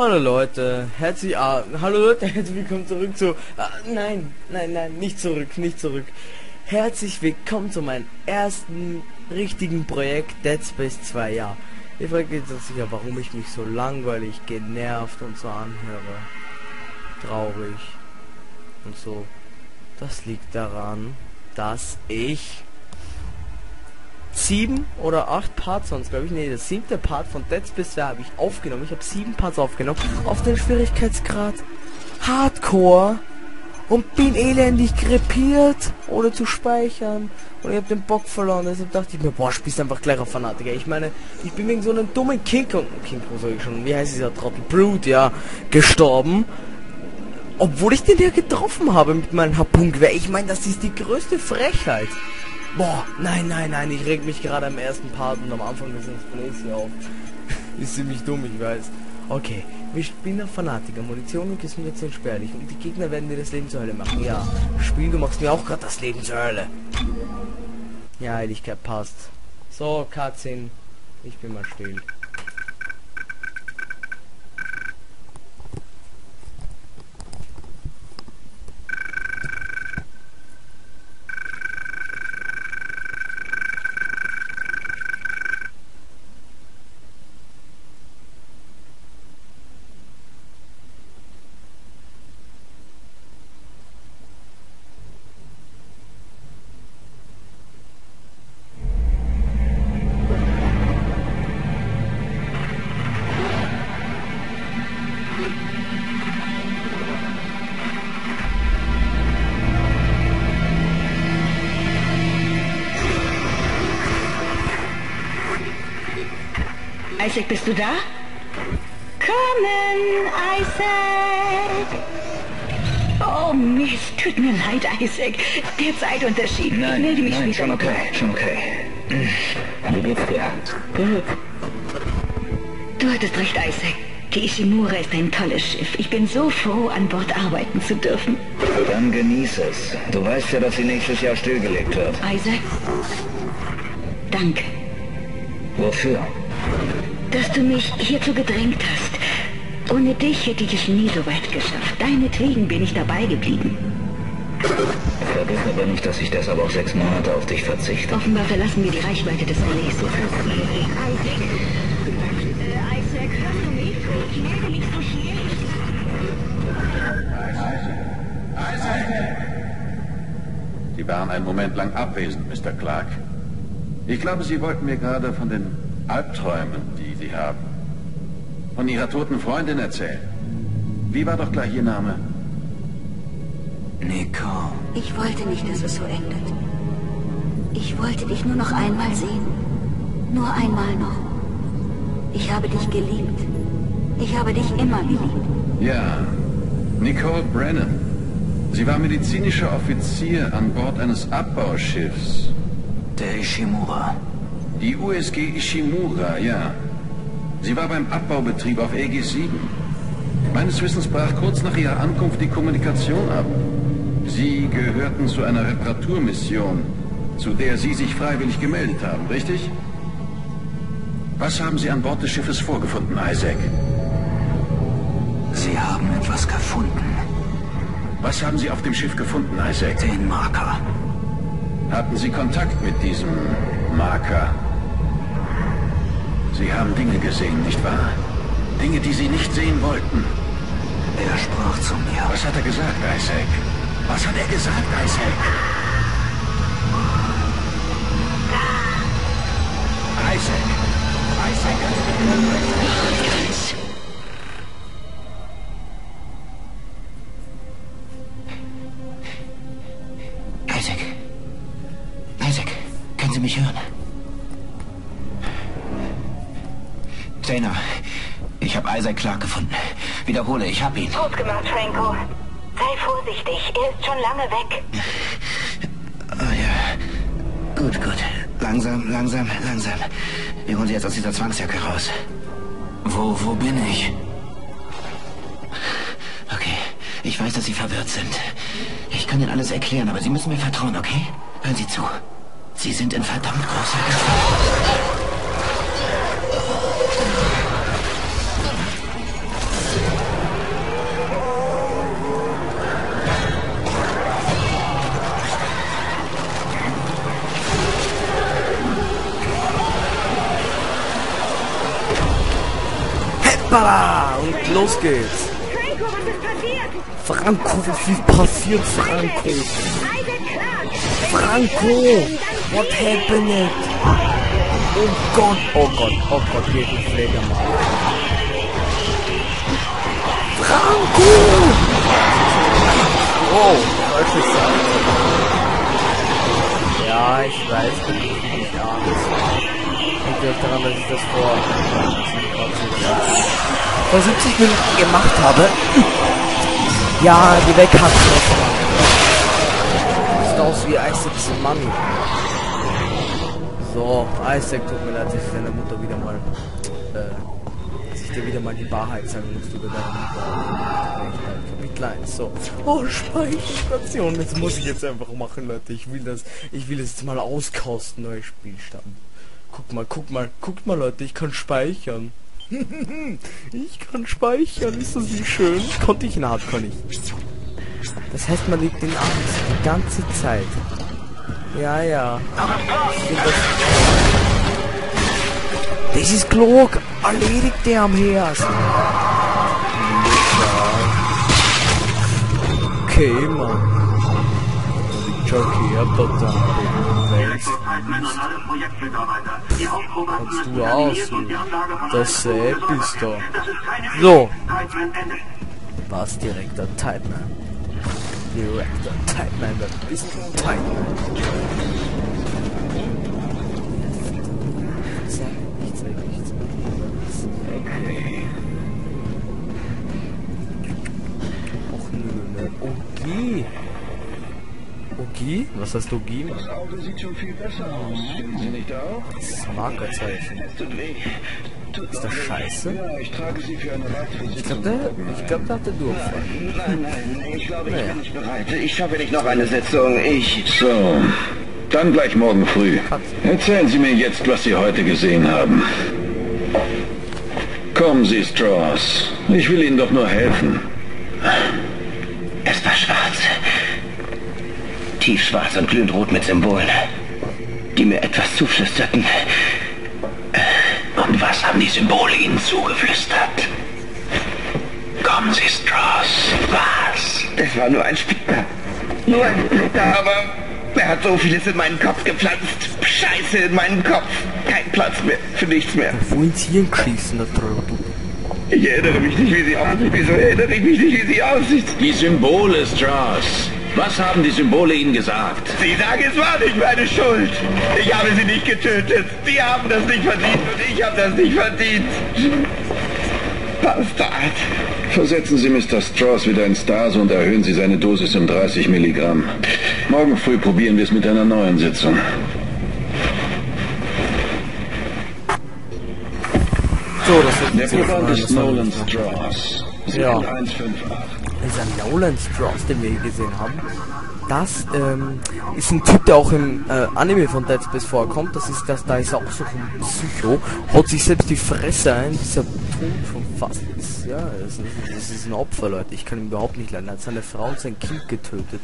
Hallo Leute, herzlich, ah, hallo Leute, herzlich willkommen zurück zu, ah, nein, nein, nein, nicht zurück, nicht zurück. Herzlich willkommen zu meinem ersten richtigen Projekt Dead Space 2, ja. Ihr fragt jetzt sicher, warum ich mich so langweilig, genervt und so anhöre. Traurig und so. Das liegt daran, dass ich sieben oder acht Parts sonst, glaube ich. Nee, das siebte Part von Dead Space 2 habe ich aufgenommen. Ich habe sieben Parts aufgenommen. Auf den Schwierigkeitsgrad Hardcore. Und bin elendig krepiert, ohne zu speichern. Und ich habe den Bock verloren. Deshalb dachte ich mir, boah, spielst einfach gleich auf Fanatiker. Ich meine, ich bin wegen so einem dummen King Kong, King Kong sag ich schon, wie heißt dieser Trottel? Brute, ja, gestorben. Obwohl ich den ja getroffen habe mit meinem Harpungewehr. Ich meine, das ist die größte Frechheit. Boah, nein, nein, nein, ich reg mich gerade am ersten Part und am Anfang des Let's hier auf. ist ziemlich dumm, ich weiß. Okay, wir spielen auf Fanatiker. Munition und Gesundheit sind spärlich und die Gegner werden dir das Leben zur Hölle machen. Ja, Spiel, du machst mir auch gerade das Leben zur Hölle. Ja, Heiligkeit passt. So, Cutscene. Ich bin mal still. Isaac, bist du da? Kommen, Isaac! Oh Mist, tut mir leid, Isaac. Der Zeitunterschied. Nein, ich melde mich nein, später. schon okay, schon okay. Hm. Wie geht's dir? Gut. Du hattest recht, Isaac. Die Ishimura ist ein tolles Schiff. Ich bin so froh, an Bord arbeiten zu dürfen. Dann genieß es. Du weißt ja, dass sie nächstes Jahr stillgelegt wird. Isaac, danke, Wofür? Dass du mich hierzu gedrängt hast. Ohne dich hätte ich es nie so weit geschafft. Deinetwegen bin ich dabei geblieben. Vergiss aber nicht, dass ich deshalb auch sechs Monate auf dich verzichte. Offenbar verlassen wir die Reichweite des Relais. Isaac, Isaac, hörst du mich? Ich melde mich so schnell. Sie waren einen Moment lang abwesend, Mr. Clark. Ich glaube, Sie wollten mir gerade von den Albträumen, Sie haben, von Ihrer toten Freundin erzählen. Wie war doch gleich Ihr Name? Nicole. Ich wollte nicht, dass es so endet. Ich wollte dich nur noch einmal sehen. Nur einmal noch. Ich habe dich geliebt. Ich habe dich immer geliebt. Ja, Nicole Brennan. Sie war medizinischer Offizier an Bord eines Abbauschiffs. Der Ishimura. Die USG Ishimura, ja. Sie war beim Abbaubetrieb auf EG-7. Meines Wissens brach kurz nach ihrer Ankunft die Kommunikation ab. Sie gehörten zu einer Reparaturmission, zu der Sie sich freiwillig gemeldet haben, richtig? Was haben Sie an Bord des Schiffes vorgefunden, Isaac? Sie haben etwas gefunden. Was haben Sie auf dem Schiff gefunden, Isaac? Den Marker. Hatten Sie Kontakt mit diesem Marker? Sie haben Dinge gesehen, nicht wahr? Dinge, die Sie nicht sehen wollten. Er sprach zu mir. Was hat er gesagt, Isaac? Was hat er gesagt, Isaac? Isaac! Isaac! Isaac. Isaac, können Sie mich hören? Dana, ich habe Isaac Clark gefunden. Wiederhole, ich habe ihn. Gut gemacht, Franco. Sei vorsichtig. Er ist schon lange weg. Oh ja. Gut, gut. Langsam, langsam, langsam. Wir holen Sie jetzt aus dieser Zwangsjacke raus. Wo, wo bin ich? Okay. Ich weiß, dass Sie verwirrt sind. Ich kann Ihnen alles erklären, aber Sie müssen mir vertrauen, okay? Hören Sie zu. Sie sind in verdammt großer Gefahr. Hoppala! Und los geht's. Franco, was ist passiert? Franco, was ist passiert, Franco? Franco! What happened? Oh Gott, oh Gott, oh Gott, hier ist ein Pflegemann. Franco! Oh, falsches Zeichen. Ich weiß, das ist nicht alles. Liegt daran, dass ich das vor, vor 70 Minuten gemacht habe. Ja, die weg hat Sieht aus wie Isaacs Money. So, Isaac, tut mir leid, dass ich deiner Mutter wieder mal, dir wieder mal die Wahrheit sagen musste über deine Mutter. Echt, halt, Kapitel 1, so. Oh, Speicherstation, das muss ich jetzt einfach machen, Leute. Ich will das, ich will es jetzt mal auskosten, neuer Spielstand. Guck mal, guck mal, guckt mal, Leute, ich kann speichern. ich kann speichern, ist das nicht schön? Konnte ich in Hardcore nicht. Das heißt, man liegt in Angst die ganze Zeit. Ja, ja. Das... Ist klug. Erledigt der am Hers. Okay, Mann. Ich okay, aber dann Kannst du aussehen. Das Sepp ist da. So. Was, Direktor Tideman? Direktor Tideman, wer bist du Ogi? Was heißt Ogi, Mann? Auge sieht schon viel besser aus. Finden Sie nicht auch? Das ist Markerzeichen. Tut weh. Tut Ist das scheiße? Ja, ich trage Sie für eine Ich glaube, der, ich glaub, der hatte Durchfall. Nein, nein, ich glaube, ich Naja. bin nicht bereit. Ich schaffe nicht noch eine Sitzung. Ich... So, dann gleich morgen früh. Erzählen Sie mir jetzt, was Sie heute gesehen haben. Kommen Sie, Strauss. Ich will Ihnen doch nur helfen. Es war schwarz. Tiefschwarz und glühend rot mit Symbolen, die mir etwas zuflüsterten. Und was haben die Symbole Ihnen zugeflüstert? Kommen Sie, Strauss. Was? Es war nur ein Splitter. Nur ein Splitter, aber er hat so vieles in meinen Kopf gepflanzt. Scheiße in meinen Kopf. Kein Platz mehr für nichts mehr. Wo ins Hirn geschissen, der Trottel. Ich erinnere mich nicht, wie sie aussieht. Wieso erinnere ich mich nicht, wie sie aussieht? Die Symbole, Strauss. Was haben die Symbole Ihnen gesagt? Sie sagen, es war nicht meine Schuld. Ich habe sie nicht getötet. Sie haben das nicht verdient und ich habe das nicht verdient. Bastard. Versetzen Sie Mr. Strauss wieder in Stase und erhöhen Sie seine Dosis um 30 Milligramm. Morgen früh probieren wir es mit einer neuen Sitzung. So, das wird Der Proband ist Nolan Strauss. Sie Ja. sind 158. Dieser Nolan Strauss, den wir hier gesehen haben, das ähm, ist ein Typ, der auch im äh, Anime von Dead Space vorkommt. Das ist das, da ist er auch so ein Psycho, haut sich selbst die Fresse ein, dieser Tod schon fast ist. Ja, das ist, das ist ein Opfer, Leute. Ich kann ihn überhaupt nicht leiden. Er hat seine Frau und sein Kind getötet,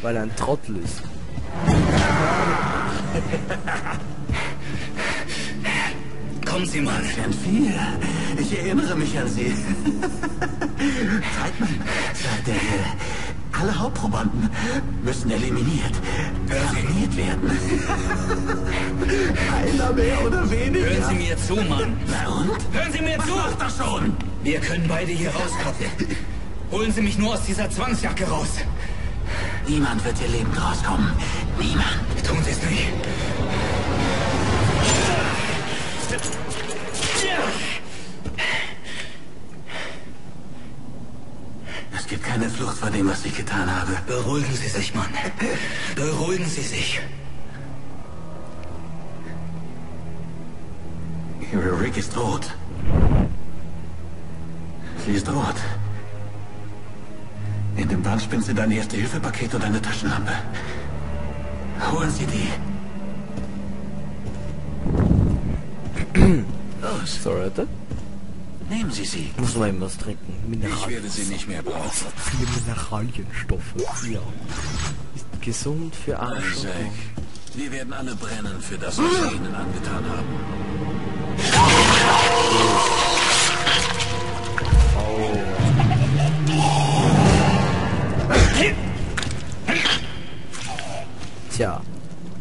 weil er ein Trottel ist. Kommen Sie mal. Viel. Ich erinnere mich an Sie. Zeitmann äh, alle Hauptprobanden müssen eliminiert, eliminiert werden. Einer mehr oder weniger. Hören Sie mir zu, Mann. Na und? Hören Sie mir Was zu! macht das schon? Wir können beide hier rauskommen. Holen Sie mich nur aus dieser Zwangsjacke raus. Niemand wird hier lebend rauskommen. Niemand. Tun Sie es nicht. Es gibt keine Flucht vor dem, was ich getan habe. Beruhigen Sie sich, Mann. Beruhigen Sie sich. Ihre Rick ist tot. Sie ist tot. In dem Band spinnt sie dein Erste-Hilfe-Paket und eine Taschenlampe. Holen Sie die. Los, So, Leute. nehmen Sie sie. Muss man eben was trinken. Mineralien. sie nicht mehr brauchen. Viele Mineralienstoffe. Ja. Ist gesund für Arsch. Isaac, wir werden alle brennen für das, was wir ihnen angetan haben.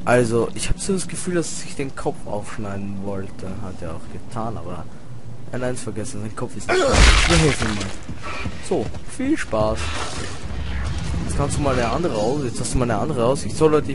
Also, ich habe so das Gefühl, dass sich den Kopf aufschneiden wollte. Hat er auch getan, aber er hat eins vergessen, sein Kopf ist nicht. Mal. So, viel Spaß. Jetzt kannst du mal eine andere aus. Jetzt hast du mal eine andere aus. Ich soll Leute.